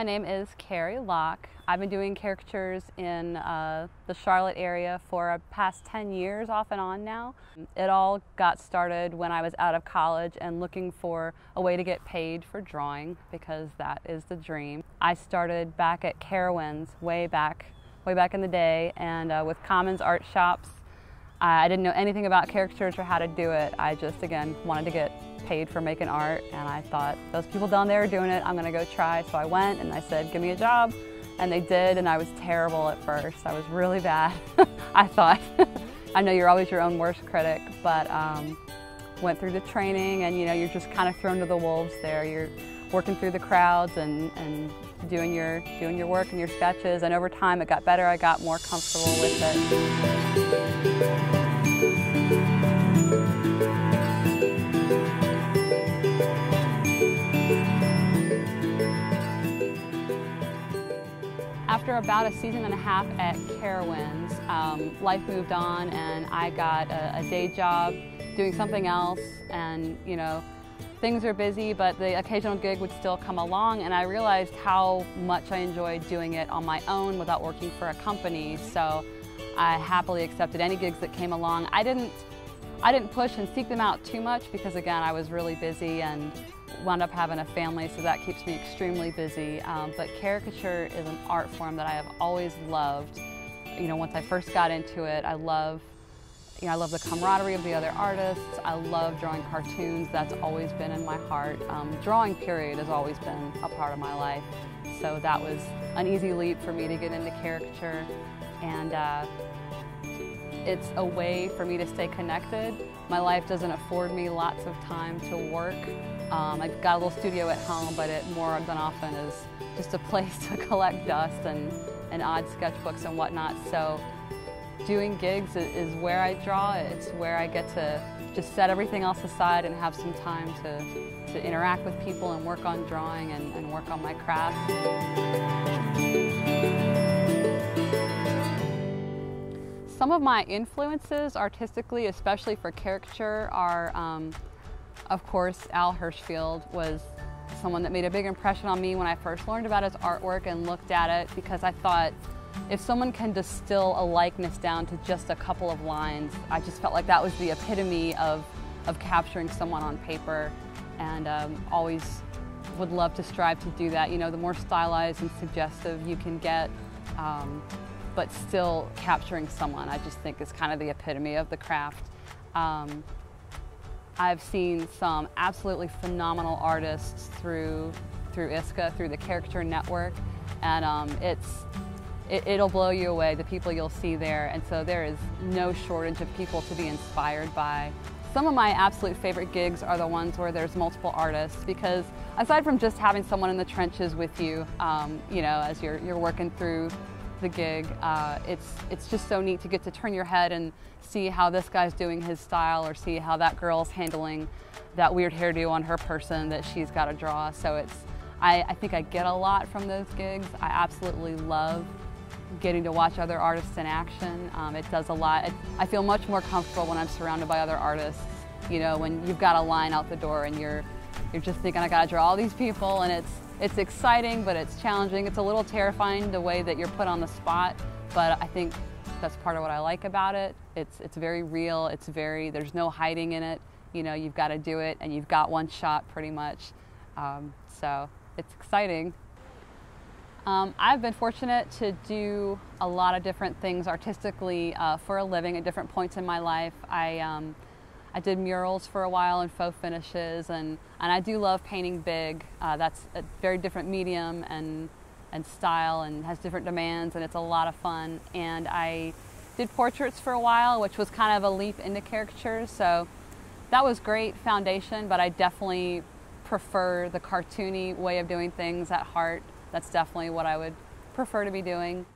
my name is Carrie Lock. I've been doing caricatures in uh, the Charlotte area for a past 10 years off and on now. It all got started when I was out of college and looking for a way to get paid for drawing because that is the dream. I started back at Carowinds way back, way back in the day and uh, with Kaman's Art Shoppes. I didn't know anything about caricatures or how to do it. I just, again, wanted to get paid for making art and I thought those people down there are doing it I'm gonna go try. So I went and I said give me a job and they did and I was terrible at first. I was really bad I thought. I know you're always your own worst critic but um, went through the training and you know you're just kind of thrown to the wolves there. You're working through the crowds and, and doing your doing your work and your sketches and over time it got better I got more comfortable with it After about a season and a half at Carowinds, um, life moved on and I got a, a day job doing something else and you know things are busy but the occasional gig would still come along and I realized how much I enjoyed doing it on my own without working for a company so I happily accepted any gigs that came along. I didn't I didn't push and seek them out too much because again I was really busy and wound up having a family, so that keeps me extremely busy. Um, but caricature is an art form that I have always loved. You know, once I first got into it, I love, you know, I love the camaraderie of the other artists. I love drawing cartoons. That's always been in my heart. Um, drawing, period, has always been a part of my life. So that was an easy leap for me to get into caricature. And uh, it's a way for me to stay connected. My life doesn't afford me lots of time to work. Um, I've got a little studio at home, but it more than often is just a place to collect dust and, and odd sketchbooks and whatnot. So doing gigs is where I draw. It's where I get to just set everything else aside and have some time to, to interact with people and work on drawing and, and work on my craft. Some of my influences artistically, especially for caricature, are um, of course Al Hirschfeld was someone that made a big impression on me when I first learned about his artwork and looked at it because I thought if someone can distill a likeness down to just a couple of lines, I just felt like that was the epitome of, of capturing someone on paper and um, always would love to strive to do that. You know, the more stylized and suggestive you can get, um, but still capturing someone, I just think is kind of the epitome of the craft. Um, I've seen some absolutely phenomenal artists through through ISCA, through the Character Network, and um, it's it, it'll blow you away, the people you'll see there, and so there is no shortage of people to be inspired by. Some of my absolute favorite gigs are the ones where there's multiple artists because aside from just having someone in the trenches with you, um, you know, as you're, you're working through the gig. Uh, it's, it's just so neat to get to turn your head and see how this guy's doing his style or see how that girl's handling that weird hairdo on her person that she's got to draw. So it's, I, I think I get a lot from those gigs. I absolutely love getting to watch other artists in action. Um, it does a lot. It, I feel much more comfortable when I'm surrounded by other artists. You know, when you've got a line out the door and you're, you're just thinking, I gotta draw all these people and it's, it's exciting, but it's challenging. It's a little terrifying the way that you're put on the spot, but I think that's part of what I like about it. It's, it's very real. It's very, there's no hiding in it. You know, you've got to do it and you've got one shot pretty much. Um, so it's exciting. Um, I've been fortunate to do a lot of different things artistically uh, for a living at different points in my life. I, um, I did murals for a while and faux finishes, and, and I do love painting big. Uh, that's a very different medium and, and style and has different demands, and it's a lot of fun. And I did portraits for a while, which was kind of a leap into caricatures, so that was great foundation, but I definitely prefer the cartoony way of doing things at heart. That's definitely what I would prefer to be doing.